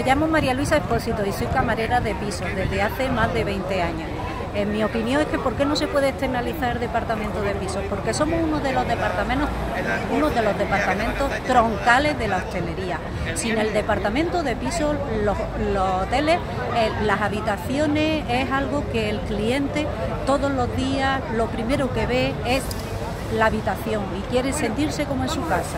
Me llamo María Luisa Espósito y soy camarera de pisos desde hace más de 20 años. En mi opinión es que ¿por qué no se puede externalizar el departamento de pisos? Porque somos uno de los departamentos, uno de los departamentos troncales de la hostelería. Sin el departamento de pisos, los, hoteles, eh, las habitaciones es algo que el cliente todos los días lo primero que ve es la habitación y quiere sentirse como en su casa.